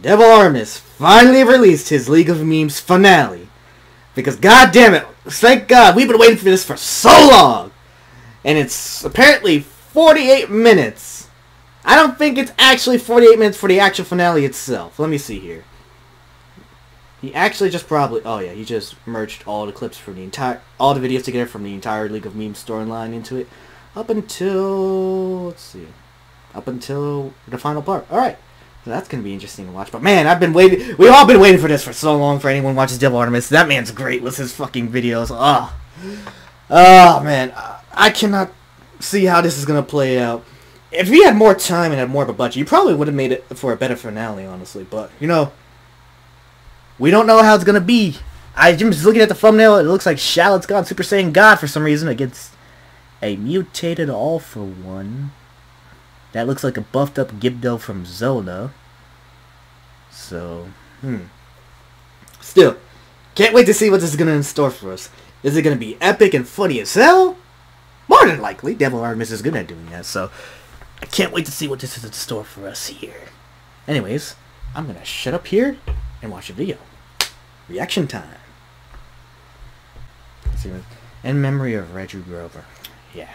Devil Artemis finally released his League of Memes finale. Because god damn it, thank god, we've been waiting for this for so long. And it's apparently 48 minutes. I don't think it's actually 48 minutes for the actual finale itself. Let me see here. He actually just probably oh yeah, he just merged all the clips from the entire all the videos together from the entire League of Memes storyline into it. Up until let's see. Up until the final part. Alright. So that's gonna be interesting to watch. But man, I've been waiting. We've all been waiting for this for so long. For anyone who watches Devil Artemis, that man's great with his fucking videos. Oh, oh man, I cannot see how this is gonna play out. If he had more time and had more of a budget, you probably would have made it for a better finale, honestly. But you know, we don't know how it's gonna be. I just looking at the thumbnail. It looks like Shallot's gone Super Saiyan God for some reason against a mutated All for One. That looks like a buffed up Gibdo from Zelda. So, hmm. Still, can't wait to see what this is going to in store for us. Is it going to be epic and funny as hell? More than likely, Devil Artemis is good at doing that, so I can't wait to see what this is in store for us here. Anyways, I'm going to shut up here and watch a video. Reaction time. In memory of Reggie Grover. Yeah.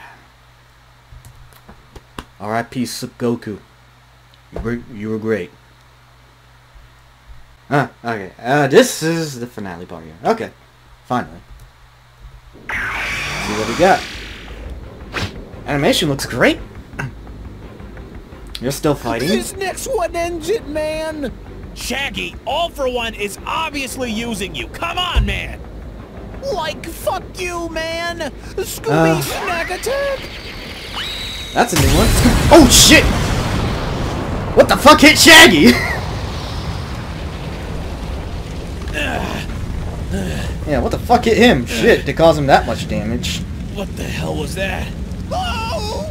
R.I.P. Goku. You were, you were great. Ah, okay. Uh, this is the finale part here. Okay. Finally. see what we got. Animation looks great. You're still fighting. This next one ends it, man. Shaggy, All for One is obviously using you. Come on, man. Like, fuck you, man. Scooby uh, Snack Attack. That's a new one. Oh shit! What the fuck hit Shaggy? yeah, what the fuck hit him? Shit, to cause him that much damage. What the hell was that? Oh!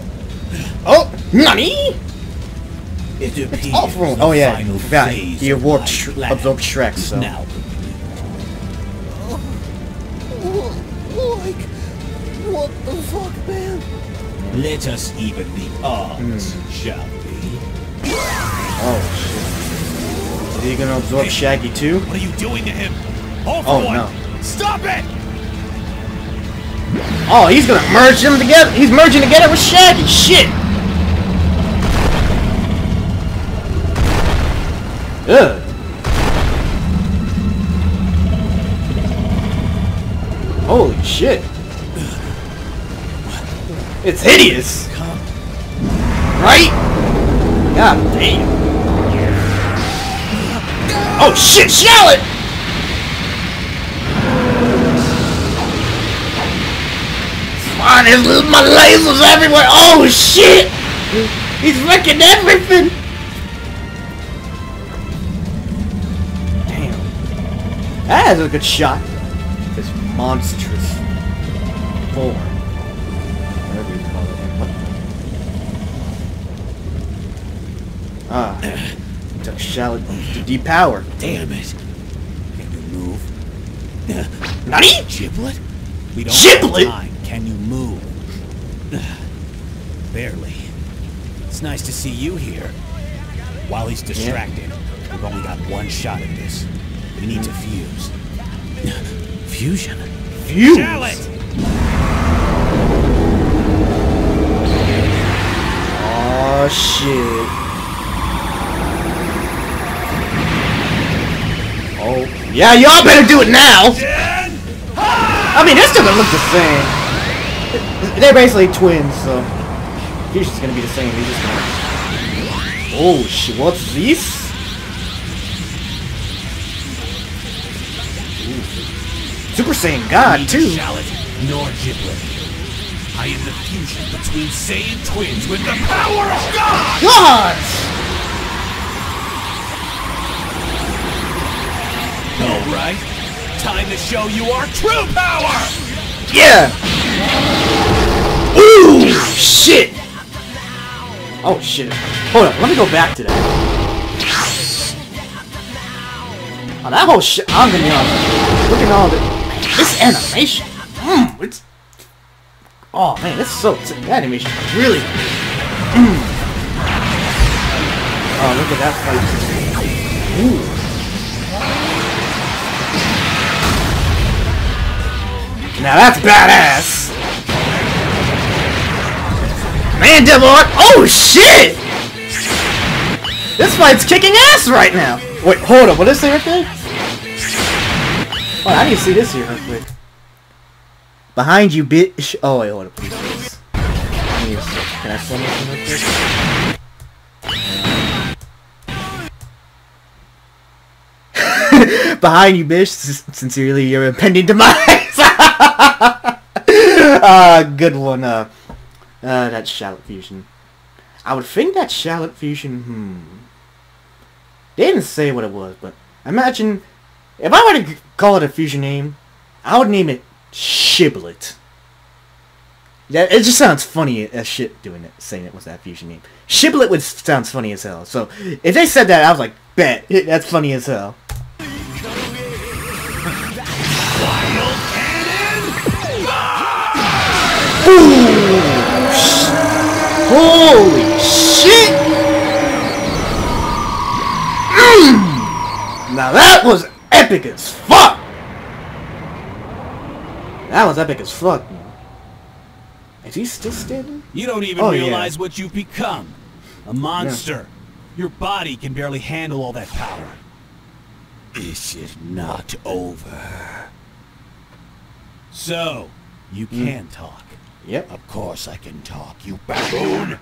Oh! Nani? It all from, oh yeah, forgot. He absorbed, sh absorbed Shrek, so. Now. Like, what the fuck, man? Let us even the odds, mm. shall we? Oh, shit. Is he gonna absorb hey, Shaggy too? What are you doing to him? All for oh, one. no. Stop it! Oh, he's gonna merge them together. He's merging together with Shaggy. Shit! Ugh. Holy shit. It's hideous! Right? God damn. Oh shit! Fine, there's my lasers everywhere! Oh shit! He's wrecking everything! Damn. That is a good shot. This monstrous form. Ah. Took Shallot to depower. Damn it. Can you move? Nani? Giblet? We don't Giblet? Time. Can you move? Barely. It's nice to see you here. While he's distracted, yeah. we've only got one shot at this. We need to fuse. Fusion? Fuse? Shallot! Oh shit. Yeah, y'all better do it now! I mean, they're still gonna look the same. They're basically twins, so... He's just gonna be the same. He's just gonna... Oh, shit, what's this? Super Saiyan God, too! Shallot, nor Giblet. I am the fusion between Saiyan twins with the power of God! Gods! Alright, time to show you our true power! Yeah! Ooh! Shit! Oh shit. Hold on, let me go back to that. Oh, that whole shit, I'm gonna be honest. Look at all the, this animation. Mmm, it's, oh man, it's so, it's, that animation really, mmm. Oh, look at that fight. Now that's badass! Man, Devil Arm- Oh shit! This fight's kicking ass right now! Wait, hold up, what is it right there? Oh, I need to see this here real. Behind you, bitch. Oh, wait, hold up. Can I film this real? Behind you, bitch. Sincerely, your impending demise. Uh, good one. Uh, uh, that shallot fusion. I would think that shallot fusion. Hmm. They didn't say what it was, but imagine if I were to call it a fusion name, I would name it Shiblet. Yeah, it just sounds funny as shit doing it, saying it was that fusion name. Shiblet would sounds funny as hell. So if they said that, I was like, bet that's funny as hell. Holy shit! Mm. Now that was epic as fuck! That was epic as fuck, man. Is he still standing? You don't even Oh, yeah. realize what you've become. A monster. Your body can barely handle all that power. This is not over. So, you Hmm. can talk. Yep. Of course I can talk, you baboon.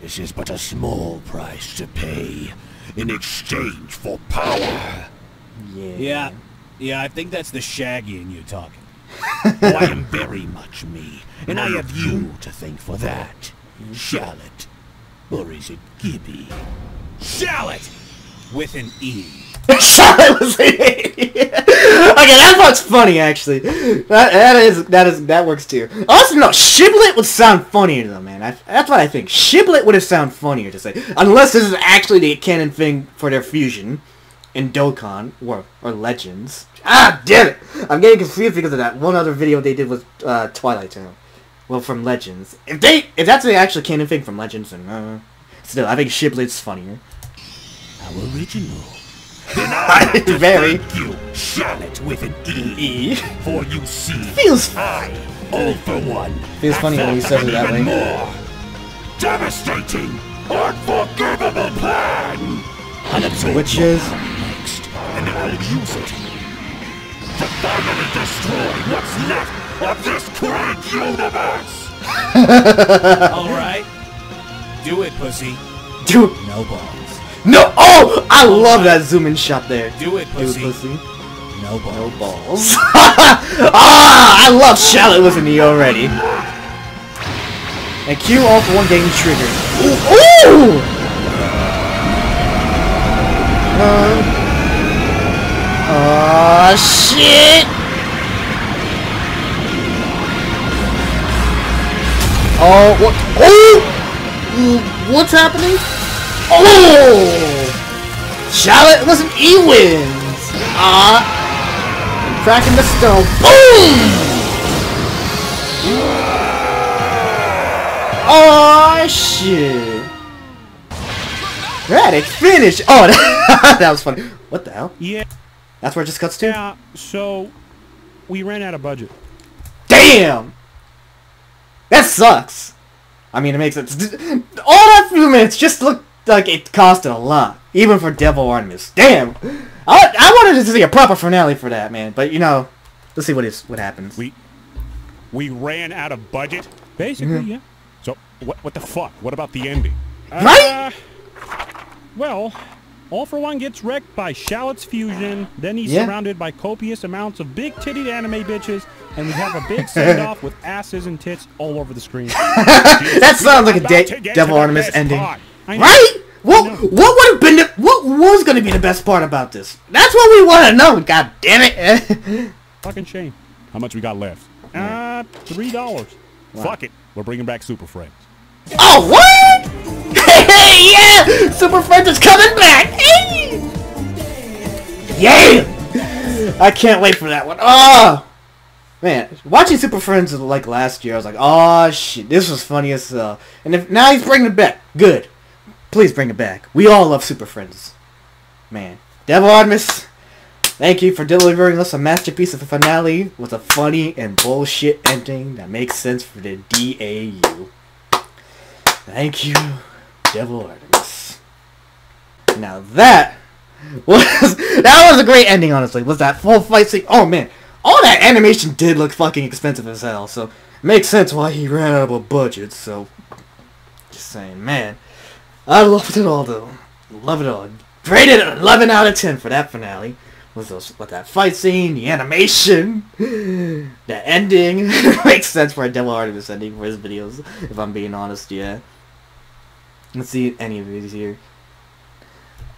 This is but a small price to pay in exchange for power. Yeah. Yeah, yeah, I think that's the Shaggy in you talking. oh, I am very much me, and I have you to thank for that. Shallot. Or is it Gibby? Shallot! With an E. Charlotte was okay, that part's funny actually. That that is that is that works too. Also, no, Shiblet would sound funnier though, man. I, that's what I think. Shiblet would have sound funnier to say, unless this is actually the canon thing for their fusion in Dokkan or or Legends. Ah, damn it! I'm getting confused because of that one other video they did with uh, Twilight Town. Well, from Legends. If they if that's the actual canon thing from Legends, then uh, still, I think Shiblet's funnier. How original. Very. Thank you, Shallot with an E. E. For you see, Feels I, all for one, Feels funny when he says it that even way. more devastating, unforgivable plan. I'll absorb Which is- next, and I'll use it to finally destroy what's left of this great universe. All right, do it, pussy. Dude, No balls. No! Oh, I love that zoom in shot there. Do it, Dude, pussy. pussy. No balls. No balls. ah, I love Shallot with an E already. And Q all for one getting triggered. Ooh! ooh! Uh, uh, shit! Oh, what? Oh! What's happening? Oh! Charlotte an E wins! Ah! cracking the stone. Boom! Oh shit! Dramatic finish! Oh, that was funny. What the hell? Yeah, That's where it just cuts to? yeah. So we ran out of budget. Damn! That sucks. I mean, it makes it. All that few minutes just looked like it costed a lot, even for Devil Artemis. Damn! I, I wanted to see a proper finale for that, man. But you know, let's see what is what happens. We we ran out of budget. Basically, yeah. So what what the fuck? What about the ending? Right? Uh, well, All for One gets wrecked by Shallot's fusion. Then he's Yeah. surrounded by copious amounts of big titted anime bitches, and we have a big send off with asses and tits all over the screen. that sounds like a de- Devil Artemis ending, part. I know. right? What what would have been the, what was going to be the best part about this? That's what we want to know. God damn it! Fucking shame. How much we got left? Uh, three dollars. Fuck it. We're bringing back Super Friends. oh what? Hey yeah! Super Friends is coming back. Hey! Yeah! I can't wait for that one. Oh man, watching Super Friends like last year, I was like, oh shit, this was funny as hell. And if now he's bringing it back, good. Please bring it back. We all love Super Friends. Man, Devil Artemis, thank you for delivering us a masterpiece of a finale with a funny and bullshit ending that makes sense for the DAU. Thank you, Devil Artemis. Now that was that was a great ending, honestly. Was that full fight scene? Oh man, all that animation did look fucking expensive as hell. So makes sense why he ran out of a budget. So just saying, man, I loved it all though. Love it all. Rated 11 out of 10 for that finale. With those, with that fight scene, the animation, the ending. makes sense for a Devil Artemis ending for his videos. If I'm being honest, yeah. Let's see any of these here.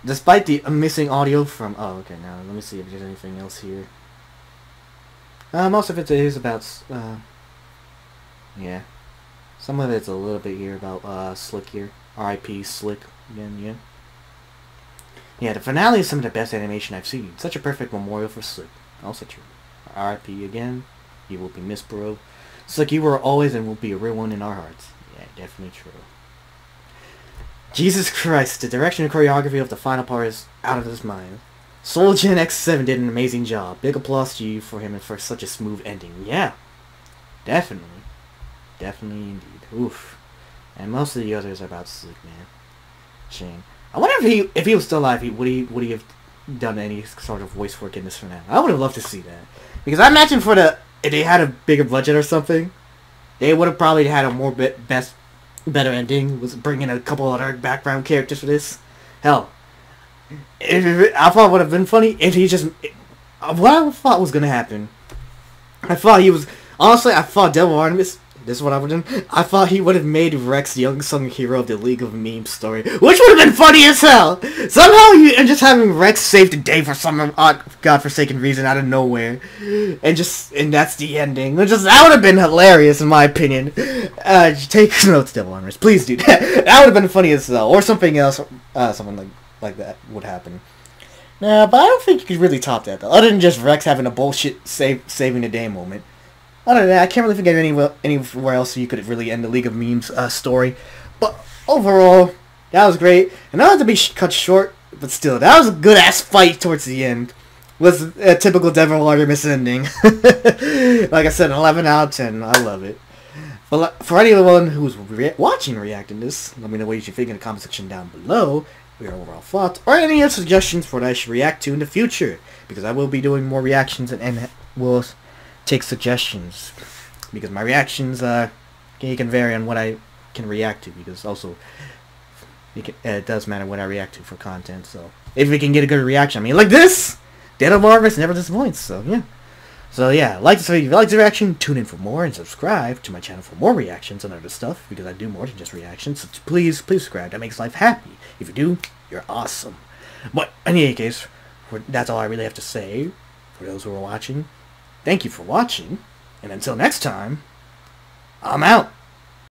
Despite the missing audio from... Oh, okay, now let me see if there's anything else here. Uh, most of it is about... Uh, yeah. Some of it's a little bit here about uh, Slick here. R.I.P. Slick again, yeah. Yeah, the finale is some of the best animation I've seen. Such a perfect memorial for Slick. Also true. R.I.P. again. You will be missed, bro. Slick, you were always and will be a real one in our hearts. Yeah, definitely true. Jesus Christ, the direction and choreography of the final part is out of this mind. Soul Gen X7 did an amazing job. Big applause to you for him and for such a smooth ending. Yeah, definitely. Definitely indeed. Oof. And most of the others are about Slick, man. Shame. I wonder if he if he was still alive, he, would he would he have done any sort of voice work in this for now? I would have loved to see that. Because I imagine for the if they had a bigger budget or something, they would have probably had a more bit best better ending. Was bringing a couple other background characters for this. Hell, if, if, I thought would have been funny if he just what I thought was gonna happen. I thought he was honestly. I thought Devil Artemis. This is what I would have. I thought he would have made Rex the unsung hero of the League of Memes story, which would have been funny as hell. Somehow, you and just having Rex save the day for some odd, godforsaken reason out of nowhere, and just and that's the ending. Which just that would have been hilarious in my opinion. Uh, take notes, Devil Artemis, please do that. That would have been funny as hell, or something else, uh, something like like that would happen. Nah, but I don't think you could really top that though. Other than just Rex having a bullshit save saving the day moment. Other than that, I can't really think of anywhere, anywhere else you could really end the League of Memes uh, story. But overall, that was great. And not to be sh cut short, but still, that was a good ass fight towards the end. Was a typical Devil Artemis ending. like I said, 11 out of 10. I love it. But for anyone who's re watching reacting this, let me know what you think in the comment section down below. Your overall thoughts or any other suggestions for what I should react to in the future, because I will be doing more reactions and, and will take suggestions because my reactions uh can, vary on what I can react to because also it, can, it, does matter what I react to for content so. If we can get a good reaction I mean like this Dead of never disappoints so yeah. So yeah like this if you like the reaction tune in for more and subscribe to my channel for more reactions and other stuff because I do more than just reactions so please please subscribe that makes life happy. If you do you're awesome. But in any case that's all I really have to say for those who are watching Thank you for watching, and until next time, I'm out.